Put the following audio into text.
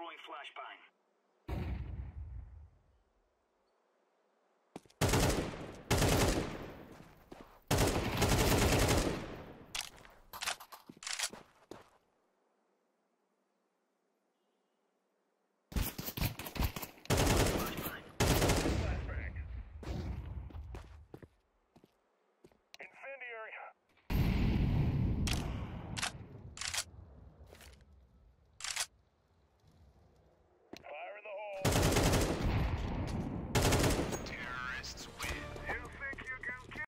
Throwing flashbang.